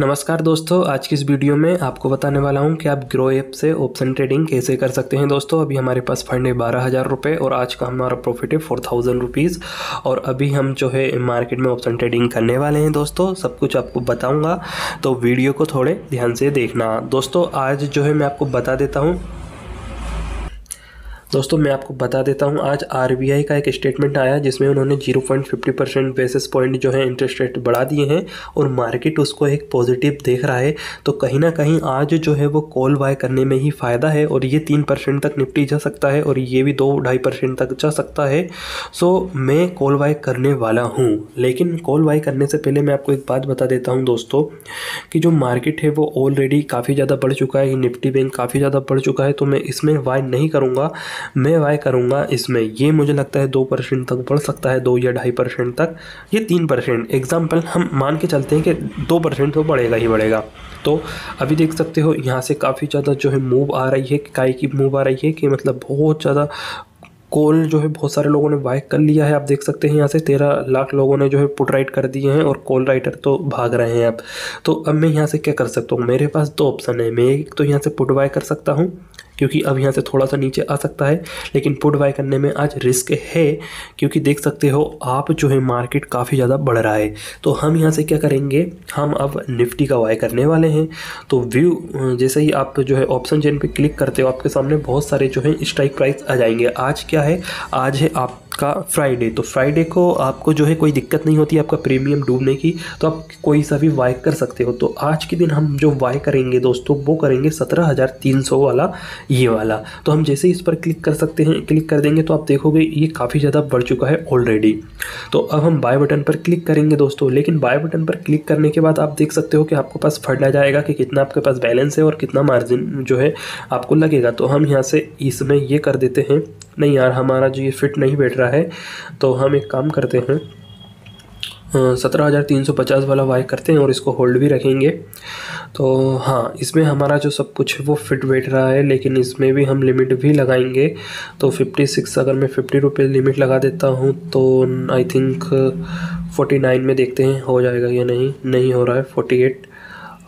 नमस्कार दोस्तों, आज की इस वीडियो में आपको बताने वाला हूँ कि आप ग्रो ऐप से ऑप्शन ट्रेडिंग कैसे कर सकते हैं दोस्तों। अभी हमारे पास फंड है बारह हज़ार रुपये और आज का हमारा प्रॉफिट है फोर थाउज़ेंड रुपीज़ और अभी हम जो है मार्केट में ऑप्शन ट्रेडिंग करने वाले हैं दोस्तों, सब कुछ आपको बताऊँगा। तो वीडियो को थोड़े ध्यान से देखना। दोस्तों, आज जो है मैं आपको बता देता हूँ दोस्तों, मैं आपको बता देता हूँ, आज आरबीआई का एक स्टेटमेंट आया जिसमें उन्होंने 0.50 परसेंट बेसिस पॉइंट जो है इंटरेस्ट रेट बढ़ा दिए हैं और मार्केट उसको एक पॉजिटिव देख रहा है। तो कहीं ना कहीं आज जो है वो कॉल बाय करने में ही फ़ायदा है और ये तीन परसेंट तक निपटी जा सकता है और ये भी दो ढाई परसेंट तक जा सकता है। सो मैं कॉल बाय करने वाला हूँ। लेकिन कॉल बाय करने से पहले मैं आपको एक बात बता देता हूँ दोस्तों कि जो मार्केट है वो ऑलरेडी काफ़ी ज़्यादा बढ़ चुका है निफ्टी बैंक काफ़ी ज़्यादा बढ़ चुका है तो मैं इसमें बाय नहीं करूँगा। मैं वाई करूँगा, इसमें ये मुझे लगता है दो परसेंट तक बढ़ सकता है, दो या ढाई परसेंट तक, ये तीन परसेंट। एग्ज़ाम्पल हम मान के चलते हैं कि दो परसेंट तो बढ़ेगा ही बढ़ेगा। तो अभी देख सकते हो, यहाँ से काफ़ी ज़्यादा जो है मूव आ रही है काय की मूव आ रही है कि मतलब बहुत ज़्यादा कॉल जो है बहुत सारे लोगों ने बाय कर लिया है। आप देख सकते हैं यहाँ से तेरह लाख लोगों ने जो है पुट राइट कर दिए हैं और कॉल राइटर तो भाग रहे हैं अब तो अब मैं यहाँ से क्या कर सकता हूँ? मेरे पास दो ऑप्शन है, मैं एक तो यहाँ से पुट बाय कर सकता हूँ क्योंकि अब यहाँ से थोड़ा सा नीचे आ सकता है, लेकिन पुट बाय करने में आज रिस्क है, क्योंकि देख सकते हो आप जो है मार्केट काफ़ी ज़्यादा बढ़ रहा है। तो हम यहाँ से क्या करेंगे, हम अब निफ्टी का बाय करने वाले हैं। तो व्यू जैसे ही आप जो है ऑप्शन चेन पर क्लिक करते हो, आपके सामने बहुत सारे जो है स्ट्राइक प्राइस आ जाएँगे। आज क्या है, आज है आप का फ्राइडे तो फ्राइडे को आपको जो है कोई दिक्कत नहीं होती, आपका प्रीमियम डूबने की तो आप कोई सा भी वाई कर सकते हो। तो आज के दिन हम जो वाई करेंगे दोस्तों, वो करेंगे सत्रह हज़ार तीन सौ वाला ये वाला। तो हम जैसे इस पर क्लिक कर सकते हैं क्लिक कर देंगे तो आप देखोगे ये काफ़ी ज़्यादा बढ़ चुका है ऑलरेडी तो अब हम बाय बटन पर क्लिक करेंगे दोस्तों, लेकिन बाय बटन पर क्लिक करने के बाद आप देख सकते हो कि आपके पास फंड आ जाएगा कि कितना आपके पास बैलेंस है और कितना मार्जिन जो है आपको लगेगा। तो हम यहाँ से इसमें ये कर देते हैं नहीं यार, हमारा जो ये फिट नहीं बैठ रहा है तो हम एक काम करते हैं। सत्रह हज़ार तीन सौ पचास वाला वाई करते हैं और इसको होल्ड भी रखेंगे। तो हाँ इसमें हमारा जो सब कुछ है, वो फिट बैठ रहा है, लेकिन इसमें भी हम लिमिट भी लगाएँगे। तो फिफ्टी सिक्स अगर मैं फिफ्टी रुपये लिमिट लगा देता हूँ तो आई थिंक फोर्टी नाइन में देखते हैं, हो जाएगा या नहीं। नहीं हो रहा है फोर्टी एट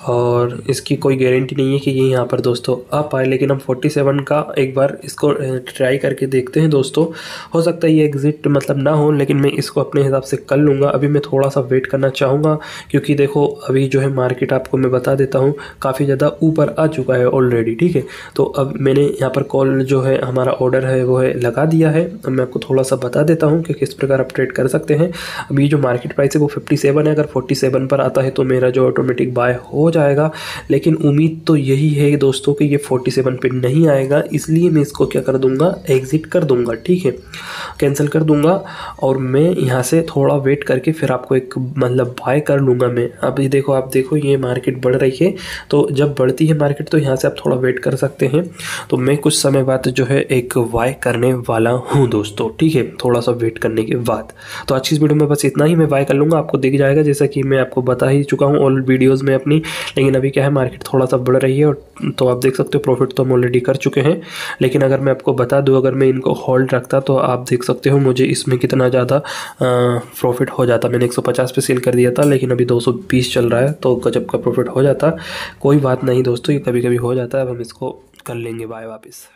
और इसकी कोई गारंटी नहीं है कि ये यहाँ पर दोस्तों आ पाए, लेकिन हम 47 का एक बार इसको ट्राई करके देखते हैं दोस्तों। हो सकता है ये एग्ज़िट मतलब ना हो, लेकिन मैं इसको अपने हिसाब से कर लूँगा। अभी मैं थोड़ा सा वेट करना चाहूँगा, क्योंकि देखो, अभी जो है मार्केट आपको मैं बता देता हूँ, काफ़ी ज़्यादा ऊपर आ चुका है ऑलरेडी ठीक है? तो अब मैंने यहाँ पर कॉल जो है, हमारा ऑर्डर है, वो है लगा दिया है। अब मैं आपको थोड़ा सा बता देता हूँ कि किस प्रकार आप ट्रेड कर सकते हैं। अभी जो मार्केट प्राइस है, वो फिफ्टी है। अगर फोर्टी पर आता है तो मेरा जो ऑटोमेटिक बाय हो जाएगा। लेकिन उम्मीद तो यही है दोस्तों कि ये 47 पे नहीं आएगा। इसलिए मैं इसको क्या कर दूँगा? एग्ज़िट कर दूँगा, ठीक है? कैंसिल कर दूँगा और मैं यहाँ से थोड़ा वेट करके फिर आपको एक मतलब बाय कर लूँगा मैं। अभी देखो, आप देखो, ये मार्केट बढ़ रही है। तो जब बढ़ती है मार्केट तो यहाँ से आप थोड़ा वेट कर सकते हैं। तो मैं कुछ समय बाद जो है एक वाई करने वाला हूँ दोस्तों, ठीक है? थोड़ा सा वेट करने के बाद। तो आज की इस वीडियो में बस इतना ही, मैं वाई कर लूँगा, आपको दिख जाएगा, जैसा कि मैं आपको बता ही चुका हूँ ऑल वीडियोज़ में अपनी। लेकिन अभी क्या है मार्केट थोड़ा सा बढ़ रही है और तो आप देख सकते हो प्रॉफिट तो हम ऑलरेडी कर चुके हैं। लेकिन अगर मैं आपको बता दूँ, अगर मैं इनको होल्ड रखता तो आप देख सकते हो, मुझे इसमें कितना ज़्यादा प्रॉफिट हो जाता। मैंने 150 पे सेल कर दिया था, लेकिन अभी 220 चल रहा है तो गजब का प्रॉफिट हो जाता। कोई बात नहीं दोस्तों, ये कभी कभी हो जाता है, अब हम इसको कर लेंगे बाय वापस।